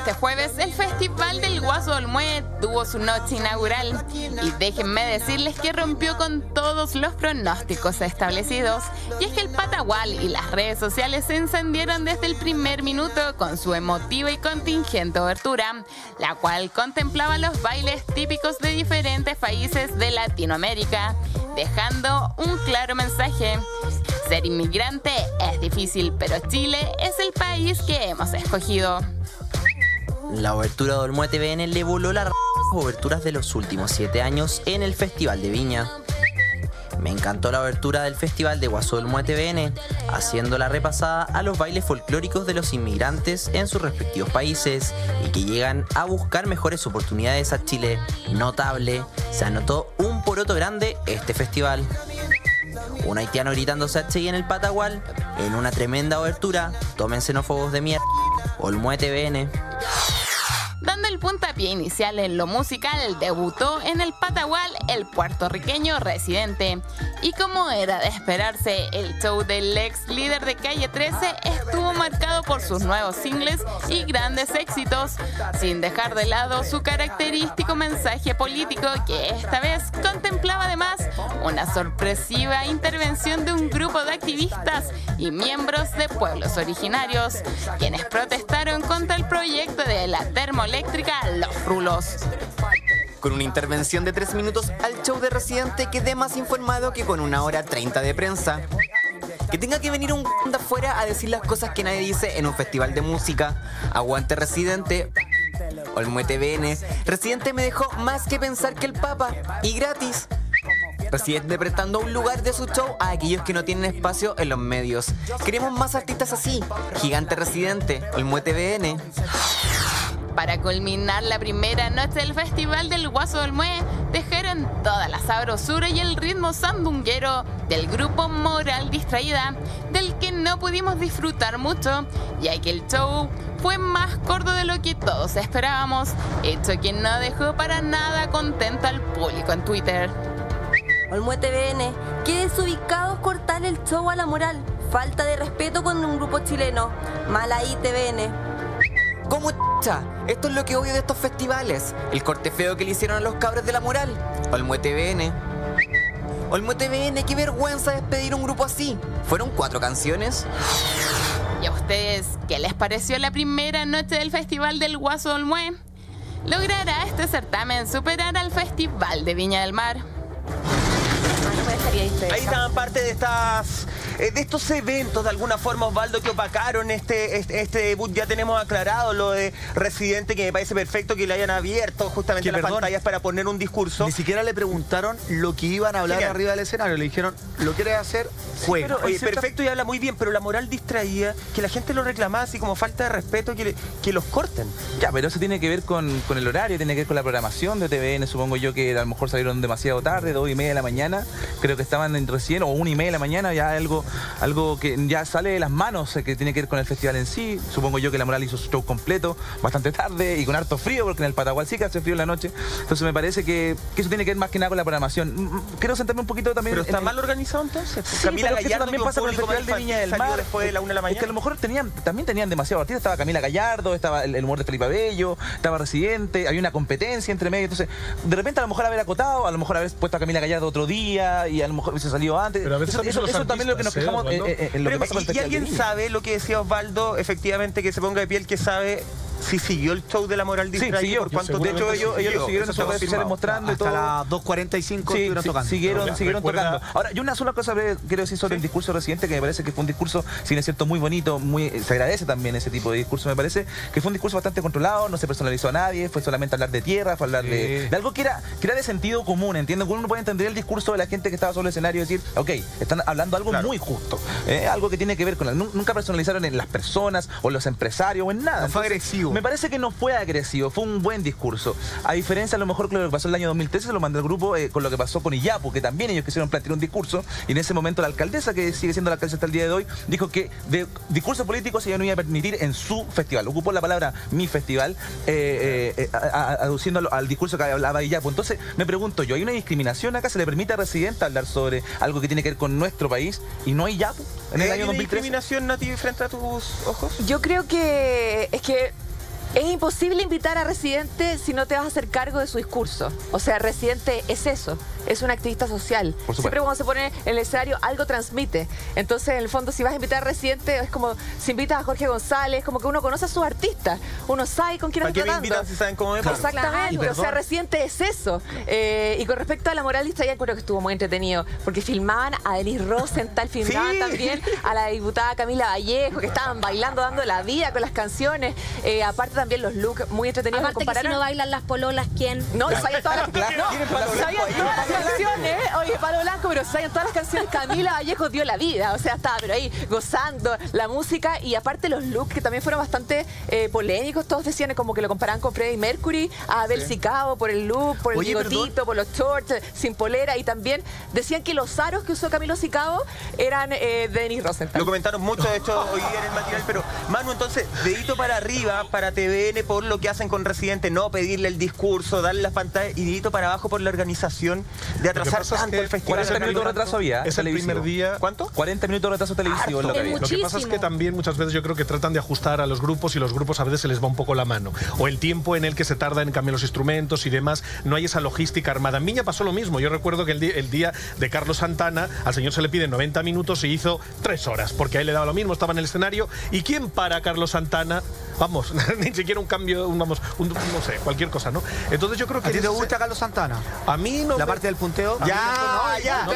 Este jueves el Festival del Guaso Olmué tuvo su noche inaugural y déjenme decirles que rompió con todos los pronósticos establecidos. Y es que el Patagual y las redes sociales se encendieron desde el primer minuto con su emotiva y contingente obertura, la cual contemplaba los bailes típicos de diferentes países de Latinoamérica, dejando un claro mensaje. Ser inmigrante es difícil, pero Chile es el país que hemos escogido. La obertura de Olmué TVN le voló las oberturas de los últimos siete años en el Festival de Viña. Me encantó la obertura del Festival de Guasó Olmué TVN, haciendo la repasada a los bailes folclóricos de los inmigrantes en sus respectivos países y que llegan a buscar mejores oportunidades a Chile. Notable, se anotó un poroto grande este festival. Un haitiano gritando HI en el Patagual, en una tremenda obertura, tomen xenófobos de mierda, Olmué TVN. Dando el puntapié inicial en lo musical, debutó en el Patagual el puertorriqueño residente. Y como era de esperarse, el show del ex líder de Calle 13 estuvo marcado por sus nuevos singles y grandes éxitos, sin dejar de lado su característico mensaje político que esta vez contemplaba además una sorpresiva intervención de un grupo de activistas y miembros de pueblos originarios, quienes protestaron contra el proyecto de la termoeléctrica Los Rulos. Con una intervención de tres minutos al show de Residente quedé más informado que con una hora 30 de prensa. Que tenga que venir un de afuera a decir las cosas que nadie dice en un festival de música. Aguante Residente. Olmue TVN. Residente me dejó más que pensar que el Papa. Y gratis. Residente prestando un lugar de su show a aquellos que no tienen espacio en los medios. Queremos más artistas así. Gigante Residente. Olmue TVN. Para culminar la primera noche del Festival del Guaso del Mue, dejaron toda la sabrosura y el ritmo sandunguero del grupo Moral Distraída, del que no pudimos disfrutar mucho, ya que el show fue más corto de lo que todos esperábamos, hecho que no dejó para nada contento al público en Twitter. Olmue TVN, qué desubicados cortar el show a la moral. Falta de respeto con un grupo chileno. Mal ahí TVN. ¿Cómo? Esto es lo que odio de estos festivales. El corte feo que le hicieron a los cabros de la moral. Olmue TVN. Olmue TVN, qué vergüenza despedir un grupo así. ¿Fueron cuatro canciones? ¿Y a ustedes qué les pareció la primera noche del Festival del Guaso Olmue? ¿Logrará este certamen superar al Festival de Viña del Mar? Ahí estaban parte de estas eh, de estos eventos, de alguna forma, Osvaldo, que opacaron este, este, este, debut. Ya tenemos aclarado lo de Residente, que me parece perfecto que le hayan abierto justamente las pantallas para poner un discurso. Ni siquiera le preguntaron lo que iban a hablar arriba del escenario. Le dijeron, ¿lo quieres hacer? Juega. perfecto y habla muy bien, pero la moral distraía, que la gente lo reclamaba así como falta de respeto, que, que los corten. Ya, pero eso tiene que ver con, el horario, tiene que ver con la programación de TVN. Supongo yo que a lo mejor salieron demasiado tarde, dos y media de la mañana. Creo que estaban recién, o una y media de la mañana, ya algo algo que ya sale de las manos, eh, que tiene que ver con el festival en sí. Supongo yo que la Moral hizo su show completo, bastante tarde y con harto frío, porque en el Patagual sí que hace frío en la noche. Entonces me parece que, eso tiene que ver más que nada con la programación. Mm, mm, quiero sentarme un poquito también. Pero está mal organizado entonces. Sí, Camila Gallardo también pasa con el festival de Viña del Mar. después de la una de la mañana. Es que a lo mejor tenían, también tenían demasiado artistas. Estaba Camila Gallardo, estaba el, humor de Felipe Abello, estaba Residente, había una competencia entre medio. Entonces, de repente a lo mejor haber acotado, a lo mejor haber puesto a Camila Gallardo otro día y a lo mejor hubiese salido antes. Pero a veces eso, también es lo que nos quejamos en lo que pasa ¿Y, alguien sabe lo que decía Osvaldo, efectivamente, que se ponga de piel, que sabe si siguió el show de la moral distraída. Sí, siguió. Por cuánto, de hecho, ellos, ellos lo siguieron en sus redes sociales mostrando Hasta y todo. las 2.45 sí, tocando. Siguieron, siguieron tocando. Ahora, yo una sola cosa quiero decir sobre el discurso reciente, que me parece que fue un discurso, si es cierto, muy bonito, muy se agradece también ese tipo de discurso, me parece, que fue un discurso bastante controlado, no se personalizó a nadie, fue solamente hablar de tierra, fue hablar de, algo que era, que era de sentido común, entiendo que uno puede entender el discurso de la gente que estaba sobre el escenario y decir, ok, están hablando algo muy justo, eh, algo que tiene que ver con... nunca personalizaron en las personas o en los empresarios o en nada. No fue agresivo. Me parece que no fue agresivo, fue un buen discurso. A diferencia a lo mejor con lo que pasó el año 2013, se lo mandó el grupo eh, con lo que pasó con Iyapu, que también ellos quisieron plantear un discurso y en ese momento la alcaldesa, que sigue siendo la alcaldesa hasta el día de hoy, dijo que de discurso político se no iba a permitir en su festival. Ocupó la palabra mi festival, eh, eh, aduciendo al, discurso que hablaba Iyapu. Entonces me pregunto yo, ¿hay una discriminación acá? ¿Se le permite a Residente hablar sobre algo que tiene que ver con nuestro país y no hay Iyapu en el año 2013? discriminación, Nati, frente a tus ojos? Yo creo que es que Es imposible invitar a Residente si no te vas a hacer cargo de su discurso. O sea, Residente es eso, es un activista social. Siempre cuando se pone en el escenario algo transmite. Entonces, en el fondo, si vas a invitar a Residente, es como si invitas a Jorge González, como que uno conoce a sus artistas, uno sabe con quién está tratando. si saben cómo es? Exactamente, o sea, Residente es eso. Eh, y con respecto a la moralista, ya creo que estuvo muy entretenido, porque filmaban a Denise Rosenthal, filmaban también a la diputada Camila Vallejo, que estaban bailando, dando la vida con las canciones. Eh, aparte también los looks muy entretenidos. Aparte que si no bailan las pololas, ¿quién? No, sabían todas las, no, sabían todas las canciones. Oye, Palo Blanco, pero sabían todas las canciones. Camila Vallejo dio la vida. O sea, estaba pero ahí gozando la música y aparte los looks que también fueron bastante eh, polémicos. Todos decían como que lo comparaban con Freddie Mercury, a Abel sí. por el look, por el bigotito, por los shorts, sin polera. Y también decían que los aros que usó Camilo Sicabo eran eh, de Denis Rosenthal. Lo comentaron mucho, de hecho, hoy en el material. Pero, Manu, entonces, dedito para arriba para TVN por lo que hacen con Residente, no pedirle el discurso, darle las pantallas y dedito para abajo por la organización de atrasar tanto el festival. 40 minutos de retraso había. Es el primer día. ¿Cuánto? 40 minutos de retraso televisivo. Lo que, lo que pasa es que también muchas veces yo creo que tratan de ajustar a los grupos y los grupos a veces se les va un poco la mano. O el tiempo en el que se tarda en cambiar los instrumentos y demás, no hay esa logística armada. En Viña pasó lo mismo. Yo recuerdo que el día, el día de Carlos Santana, al señor se le pide 90 minutos y hizo 3 horas, porque a él le daba lo mismo, estaba en el escenario. ¿Y quién para a Carlos Santana? Vamos, ni siquiera un cambio, vamos, un, no sé, cualquier cosa, ¿no? Entonces yo creo que... ¿A ti te gusta Carlos Santana? A mí no... La parte del punteo. Ya, ya.